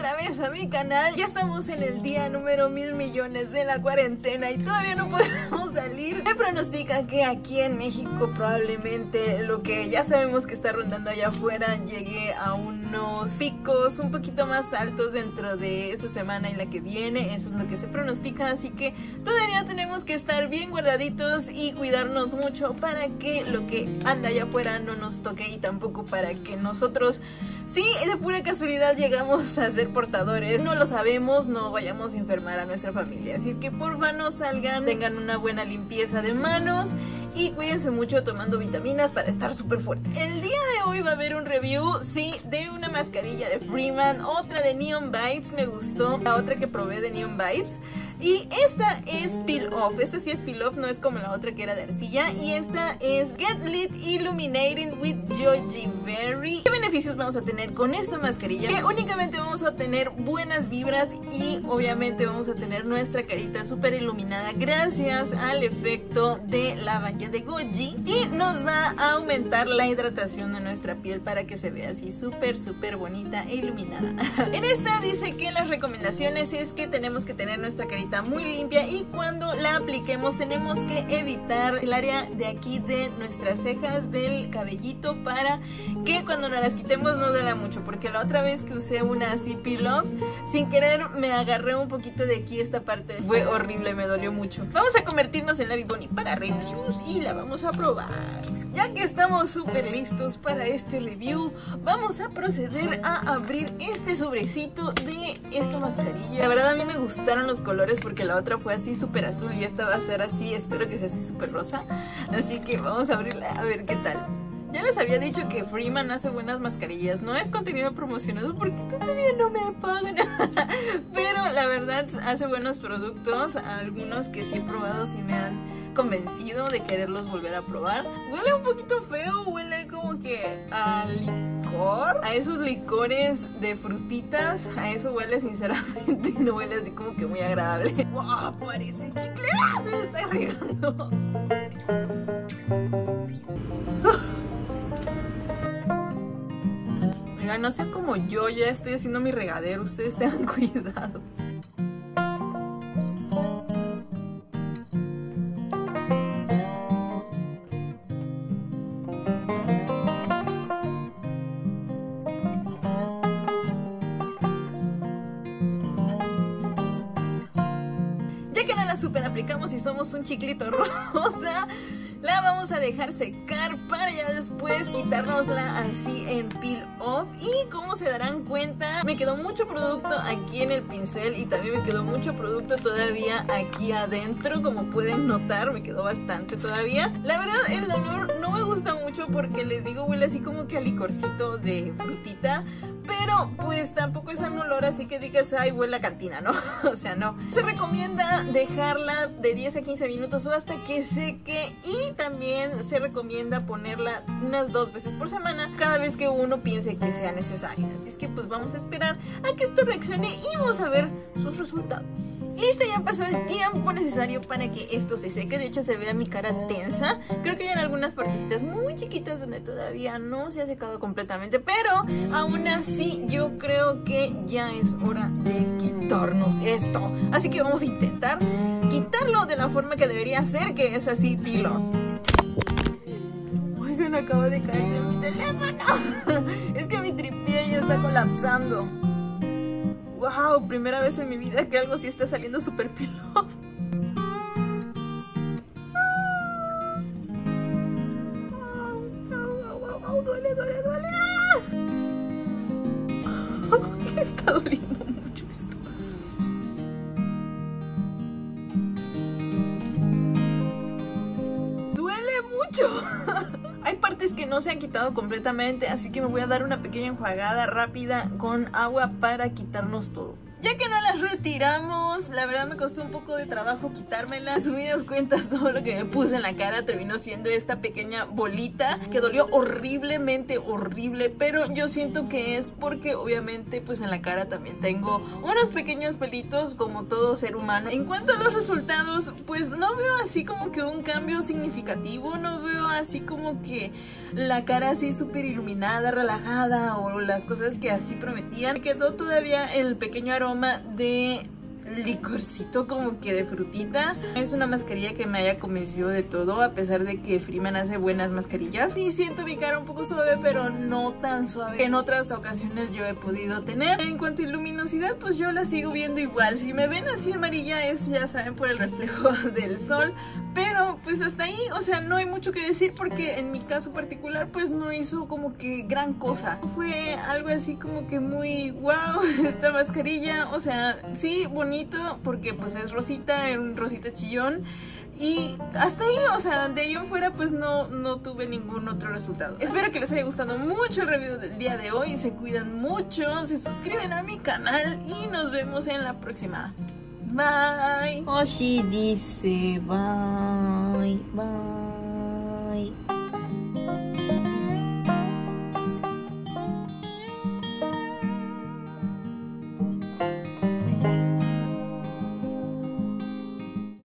otra vez a mi canal. Ya estamos en el día número mil millones de la cuarentena y todavía no podemos salir. Se pronostica que aquí en México probablemente lo que ya sabemos que está rondando allá afuera llegue a unos picos un poquito más altos dentro de esta semana y la que viene. Eso es lo que se pronostica, así que todavía tenemos que estar bien guardaditos y cuidarnos mucho para que lo que anda allá afuera no nos toque y tampoco para que nosotros Sí, de pura casualidad llegamos a ser portadores. No lo sabemos, no vayamos a enfermar a nuestra familia. Así es que porfa no salgan, tengan una buena limpieza de manos y cuídense mucho tomando vitaminas para estar súper fuertes. El día de hoy va a haber un review, sí, de una mascarilla de Freeman, otra de Neon Bites, me gustó, la otra que probé de Neon Bites. Y esta es Peel Off, esta sí es Peel Off, no es como la otra que era de arcilla. Y esta es Get Lit Illuminating with Joji Berry. ¿Qué beneficios vamos a tener con esta mascarilla? Que únicamente vamos a tener buenas vibras y obviamente vamos a tener nuestra carita súper iluminada gracias al efecto de la valla de Goji. Y nos va a aumentar la hidratación de nuestra piel para que se vea así súper, súper bonita e iluminada. en esta dice que las recomendaciones es que tenemos que tener nuestra carita muy limpia y cuando la apliquemos tenemos que evitar el área de aquí de nuestras cejas del cabellito para que cuando nos las quitemos no duela mucho porque la otra vez que usé una así peel sin querer me agarré un poquito de aquí esta parte fue horrible me dolió mucho. Vamos a convertirnos en la Biboni para reviews y la vamos a probar. Ya que estamos súper listos para este review vamos a proceder a abrir este sobrecito de esta mascarilla. La verdad a mí me gustaron los colores porque la otra fue así súper azul y esta va a ser así, espero que sea así súper rosa. Así que vamos a abrirla a ver qué tal. Ya les había dicho que Freeman hace buenas mascarillas. No es contenido promocionado porque todavía no me pagan. Pero la verdad hace buenos productos. Algunos que sí he probado sí me han convencido de quererlos volver a probar. Huele un poquito feo, huele como que a licor, a esos licores de frutitas. A eso huele sinceramente. No huele así como que muy agradable. ¡Wow! Parece chicle. Se me está regando. Oigan, no sean como yo, ya estoy haciendo mi regadero, ustedes tengan cuidado. Super aplicamos y somos un chiclito rosa, la vamos a dejar secar para ya después quitárnosla así en peel off. Y como se darán cuenta me quedó mucho producto aquí en el pincel y también me quedó mucho producto todavía aquí adentro como pueden notar me quedó bastante todavía. La verdad el olor no me gusta mucho porque les digo huele así como que a licorcito de frutita pero pues tampoco es un olor así que digas ay huele a cantina ¿no? o sea no. Se recomienda dejarla de 10 a 15 minutos o hasta que seque y también se recomienda ponerla unas dos veces por semana cada vez que uno piense que sea necesario. Así es que pues vamos a esperar a que esto reaccione y vamos a ver sus resultados. Listo, ya pasó el tiempo necesario para que esto se seque. De hecho, se vea mi cara tensa. Creo que hay algunas partecitas muy chiquitas donde todavía no se ha secado completamente. Pero aún así, yo creo que ya es hora de quitarnos esto. Así que vamos a intentar quitarlo de la forma que debería ser, que es así, pilo. Oigan, acaba de caer en mi teléfono. es que mi tripié ya está colapsando. Wow, primera vez en mi vida que algo sí está saliendo súper pilo. duele, duele, duele. Me está doliendo mucho esto. Duele mucho. Partes que no se han quitado completamente, así que me voy a dar una pequeña enjuagada rápida con agua para quitarnos todo. Ya que no las retiramos, la verdad me costó un poco de trabajo quitármelas. Subidas cuentas, todo lo que me puse en la cara terminó siendo esta pequeña bolita que dolió horriblemente horrible, pero yo siento que es porque obviamente pues en la cara también tengo unos pequeños pelitos como todo ser humano. En cuanto a los resultados, pues no veo así como que un cambio significativo, no veo así como que la cara así súper iluminada, relajada o las cosas que así prometían. Me quedó todavía el pequeño aroma de licorcito como que de frutita. Es una mascarilla que me haya convencido de todo, a pesar de que Freeman hace buenas mascarillas. Sí siento mi cara un poco suave, pero no tan suave que en otras ocasiones yo he podido tener. En cuanto a luminosidad, pues yo la sigo viendo igual. Si me ven así amarilla es, ya saben, por el reflejo del sol. Pero pues hasta ahí, o sea, no hay mucho que decir porque en mi caso particular pues no hizo como que gran cosa. Fue algo así como que muy wow esta mascarilla, o sea, sí, porque pues es rosita, un rosita chillón. Y hasta ahí, o sea, de ahí en fuera pues no, no tuve ningún otro resultado. Espero que les haya gustado mucho el review del día de hoy. Se cuidan mucho, se suscriben a mi canal y nos vemos en la próxima. Bye. Oshi dice bye, bye.